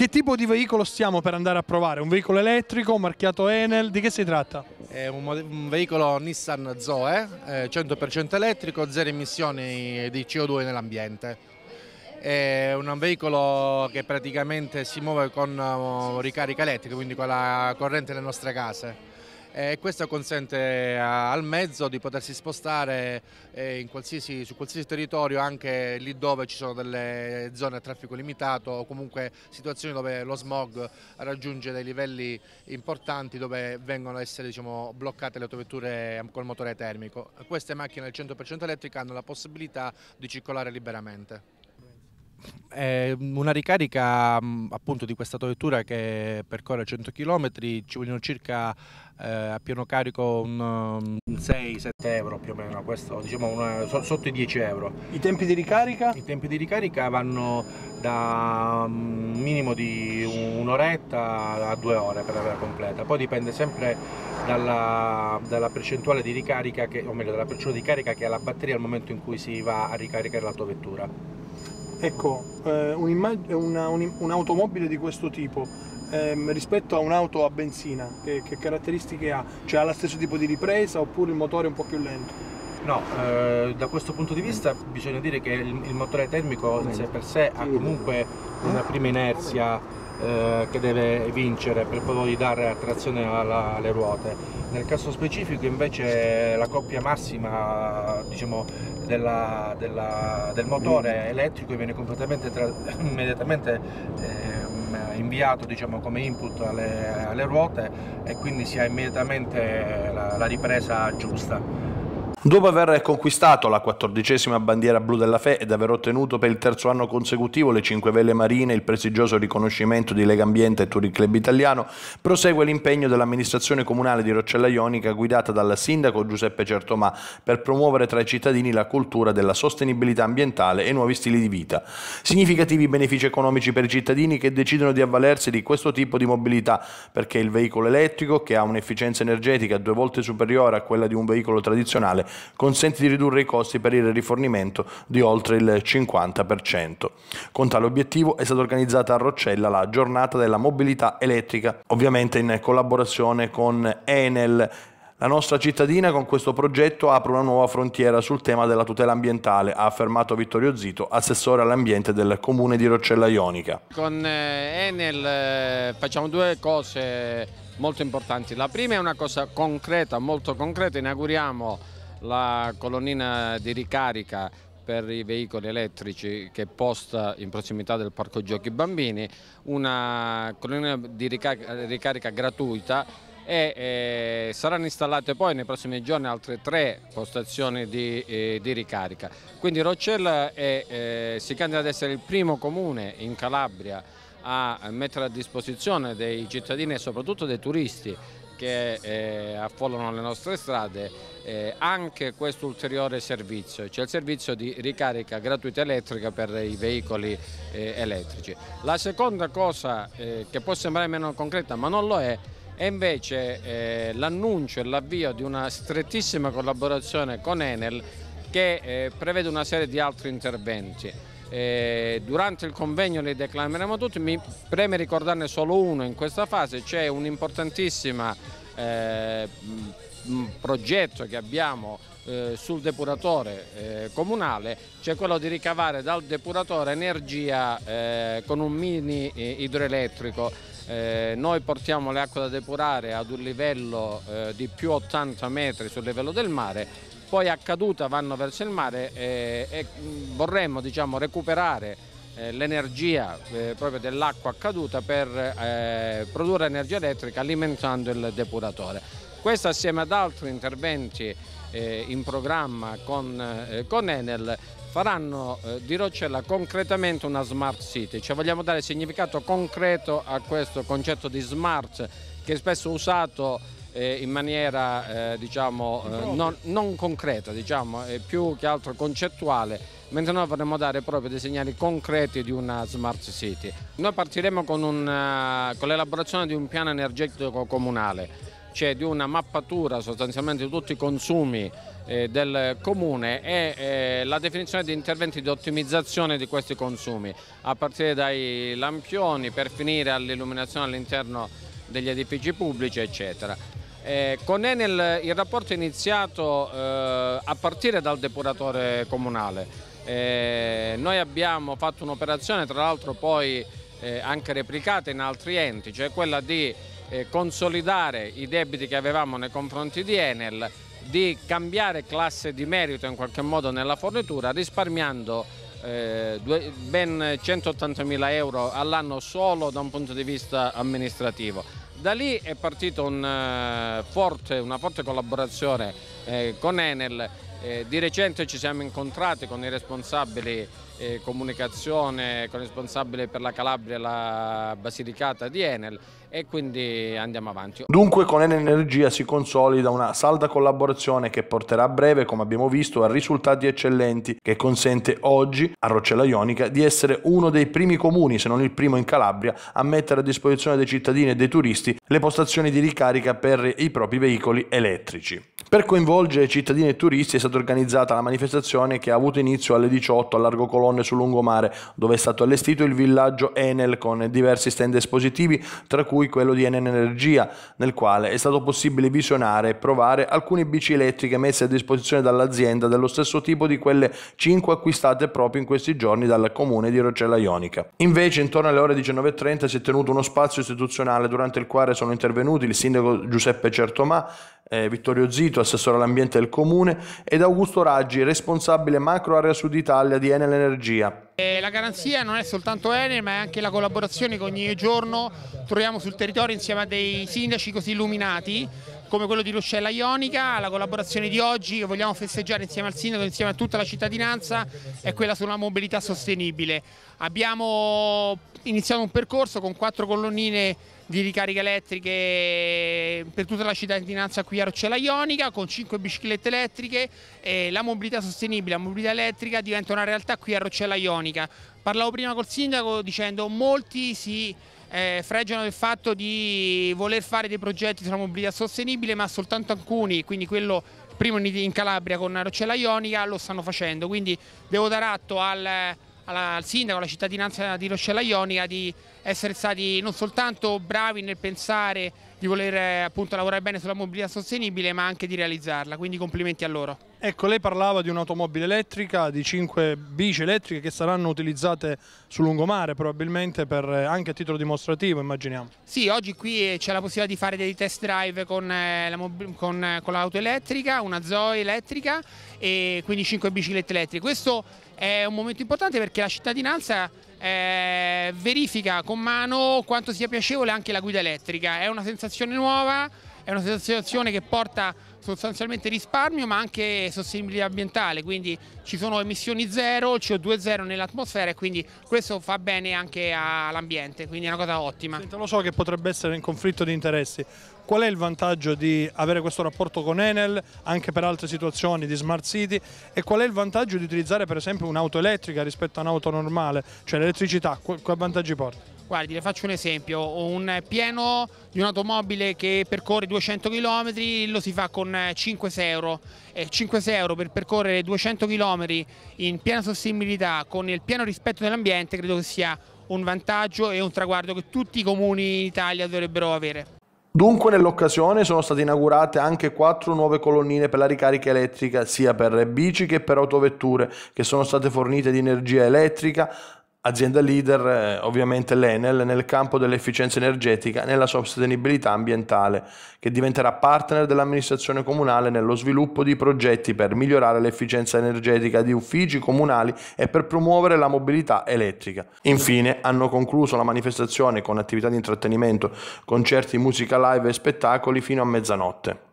Che tipo di veicolo stiamo per andare a provare? Un veicolo elettrico, marchiato Enel, di che si tratta? È un, un veicolo Nissan Zoe, eh, 100% elettrico, zero emissioni di CO2 nell'ambiente. È un veicolo che praticamente si muove con uh, ricarica elettrica, quindi con la corrente nelle nostre case e questo consente al mezzo di potersi spostare qualsiasi, su qualsiasi territorio anche lì dove ci sono delle zone a traffico limitato o comunque situazioni dove lo smog raggiunge dei livelli importanti dove vengono a essere diciamo, bloccate le autovetture col motore termico. Queste macchine al 100% elettriche hanno la possibilità di circolare liberamente. È una ricarica appunto di questa vettura che percorre 100 km ci vogliono circa eh, a pieno carico un, 6-7 euro più o meno, questo, diciamo una, sotto i 10 euro. I tempi di ricarica? I tempi di ricarica vanno da un minimo di un'oretta a due ore per averla completa, poi dipende sempre dalla, dalla percentuale di ricarica, che, o meglio dalla percentuale di carica che ha la batteria al momento in cui si va a ricaricare l'autovettura. Ecco, eh, un'automobile un di questo tipo ehm, rispetto a un'auto a benzina, che, che, caratteristiche ha? Cioè ha lo stesso tipo di ripresa oppure il motore è un po' più lento? No, eh, da questo punto di vista bisogna dire che il, il motore termico in sé per sé ha comunque una prima inerzia eh, che deve vincere per poi dare trazione alla, alle ruote. Nel caso specifico invece la coppia massima diciamo, della, della, del motore elettrico viene completamente immediatamente eh, inviato diciamo, come input alle, alle, ruote e quindi si ha immediatamente la, la ripresa giusta. Dopo aver conquistato la quattordicesima bandiera blu della FE ed aver ottenuto per il terzo anno consecutivo le cinque vele marine e il prestigioso riconoscimento di Lega Ambiente e Touring Club Italiano, prosegue l'impegno dell'amministrazione comunale di Roccella Ionica guidata dal sindaco Giuseppe Certomà per promuovere tra i cittadini la cultura della sostenibilità ambientale e nuovi stili di vita. Significativi benefici economici per i cittadini che decidono di avvalersi di questo tipo di mobilità perché il veicolo elettrico, che ha un'efficienza energetica due volte superiore a quella di un veicolo tradizionale, consente di ridurre i costi per il rifornimento di oltre il 50%. Con tale obiettivo è stata organizzata a Roccella la giornata della mobilità elettrica, ovviamente in collaborazione con Enel, la nostra cittadina con questo progetto apre una nuova frontiera sul tema della tutela ambientale, ha affermato Vittorio Zito, assessore all'ambiente del comune di Roccella Ionica. Con eh, Enel eh, facciamo due cose molto importanti. La prima è una cosa concreta, molto concreta, inauguriamo la colonnina di ricarica per i veicoli elettrici che posta in prossimità del Parco Giochi Bambini, una colonnina di ricarica, ricarica gratuita e eh, saranno installate poi nei prossimi giorni altre tre postazioni di, eh, di ricarica. Quindi Roccella è, eh, si candida ad essere il primo comune in Calabria a mettere a disposizione dei cittadini e soprattutto dei turisti che eh, affollano le nostre strade eh, anche questo ulteriore servizio, cioè il servizio di ricarica gratuita elettrica per i veicoli eh, elettrici. La seconda cosa eh, che può sembrare meno concreta ma non lo è è invece eh, l'annuncio e l'avvio di una strettissima collaborazione con Enel che eh, prevede una serie di altri interventi. Eh, durante il convegno li declameremo tutti, mi preme ricordarne solo uno in questa fase, c'è un'importantissima eh, progetto che abbiamo eh, sul depuratore eh, comunale, cioè quello di ricavare dal depuratore energia eh, con un mini eh, idroelettrico. Noi portiamo le acque da depurare ad un livello di più 80 metri sul livello del mare poi a caduta vanno verso il mare eh, e vorremmo diciamo, recuperare eh, l'energia eh, proprio dell'acqua caduta per eh, produrre energia elettrica alimentando il depuratore. Questo assieme ad altri interventi eh, in programma con, eh, con Enel faranno di Roccella concretamente una smart city, cioè vogliamo dare significato concreto a questo concetto di smart che è spesso usato eh, in maniera eh, diciamo, eh, non, non, concreta, diciamo, più che altro concettuale, mentre noi vorremmo dare proprio dei segnali concreti di una smart city. Noi partiremo con, con l'elaborazione di un piano energetico comunale cioè di una mappatura sostanzialmente di tutti i consumi eh, del comune e eh, la definizione di interventi di ottimizzazione di questi consumi, a partire dai lampioni per finire all'illuminazione all'interno degli edifici pubblici eccetera. Eh, con Enel il rapporto è iniziato eh, a partire dal depuratore comunale. Eh, noi abbiamo fatto un'operazione tra l'altro poi eh, anche replicata in altri enti, cioè quella di eh, consolidare i debiti che avevamo nei confronti di Enel, di cambiare classe di merito in qualche modo nella fornitura risparmiando eh, ben 180 mila euro all'anno solo da un punto di vista amministrativo. Da lì è partita un, uh, forte, una forte collaborazione eh, con Enel, eh, di recente ci siamo incontrati con i responsabili eh, comunicazione, con i responsabili per la Calabria e la Basilicata di Enel e quindi andiamo avanti. Dunque con Enel Energia si consolida una salda collaborazione che porterà a breve, come abbiamo visto, a risultati eccellenti che consente oggi a Roccella Ionica di essere uno dei primi comuni, se non il primo in Calabria, a mettere a disposizione dei cittadini e dei turisti le postazioni di ricarica per i propri veicoli elettrici. Per coinvolgere cittadini e turisti è stata organizzata la manifestazione che ha avuto inizio alle 18 a Largo Colonne sul lungomare, dove è stato allestito il villaggio Enel con diversi stand espositivi, tra cui quello di Enel Energia, nel quale è stato possibile visionare e provare alcune bici elettriche messe a disposizione dall'azienda dello stesso tipo di quelle 5 acquistate proprio in questi giorni dal comune di Rocella Ionica. Invece intorno alle ore 19.30 si è tenuto uno spazio istituzionale durante il quale sono intervenuti il sindaco Giuseppe Certomà, eh, Vittorio Zito, assessore all'ambiente del comune, ed Augusto Raggi, responsabile macro area Sud Italia di Enel Energia. Eh, la garanzia non è soltanto Enel, ma è anche la collaborazione che ogni giorno troviamo sul territorio insieme a dei sindaci così illuminati come quello di Ruscella Ionica, la collaborazione di oggi che vogliamo festeggiare insieme al sindaco, insieme a tutta la cittadinanza, è quella sulla mobilità sostenibile. Abbiamo iniziato un percorso con quattro colonnine di ricariche elettriche per tutta la cittadinanza qui a Roccella Ionica con 5 biciclette elettriche e la mobilità sostenibile, la mobilità elettrica diventa una realtà qui a Roccella Ionica. Parlavo prima col sindaco dicendo molti si eh, fregiano del fatto di voler fare dei progetti sulla mobilità sostenibile ma soltanto alcuni, quindi quello primo in Calabria con Roccella Ionica lo stanno facendo, quindi devo dare atto al al sindaco, alla cittadinanza di Roscella Ionica di essere stati non soltanto bravi nel pensare di voler eh, appunto lavorare bene sulla mobilità sostenibile ma anche di realizzarla, quindi complimenti a loro. Ecco, lei parlava di un'automobile elettrica, di cinque bici elettriche che saranno utilizzate sul lungomare probabilmente per, eh, anche a titolo dimostrativo immaginiamo. Sì, oggi qui c'è la possibilità di fare dei test drive con, eh, l'auto elettrica, una Zoe elettrica e quindi cinque biciclette elettriche. Questo è un momento importante perché la cittadinanza eh, verifica con mano quanto sia piacevole anche la guida elettrica, è una sensazione nuova, è una sensazione che porta sostanzialmente risparmio ma anche sostenibilità ambientale, quindi ci sono emissioni zero, CO2 zero nell'atmosfera e quindi questo fa bene anche all'ambiente, quindi è una cosa ottima. Senta, lo so che potrebbe essere in conflitto di interessi, qual è il vantaggio di avere questo rapporto con Enel anche per altre situazioni di smart city e qual è il vantaggio di utilizzare per esempio un'auto elettrica rispetto a un'auto normale, cioè l'elettricità, quali vantaggi porta? Guardi, le faccio un esempio, un pieno di un'automobile che percorre 200 km lo si fa con 5 euro e 5 euro per percorrere 200 km in piena sostenibilità con il pieno rispetto dell'ambiente credo che sia un vantaggio e un traguardo che tutti i comuni in Italia dovrebbero avere. Dunque nell'occasione sono state inaugurate anche quattro nuove colonnine per la ricarica elettrica sia per bici che per autovetture che sono state fornite di energia elettrica Azienda leader eh, ovviamente l'Enel nel campo dell'efficienza energetica e nella sostenibilità ambientale, che diventerà partner dell'amministrazione comunale nello sviluppo di progetti per migliorare l'efficienza energetica di uffici comunali e per promuovere la mobilità elettrica. Infine hanno concluso la manifestazione con attività di intrattenimento, concerti, musica live e spettacoli fino a mezzanotte.